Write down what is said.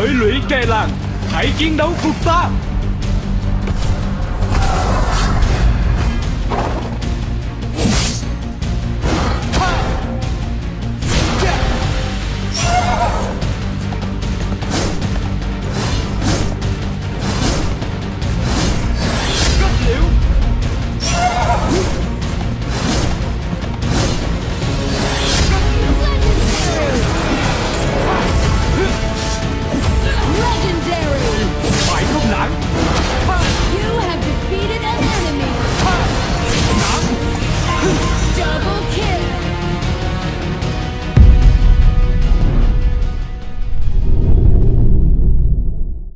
Hỡi lũy kề làng Hãy chiến đấu cùng ta 哼。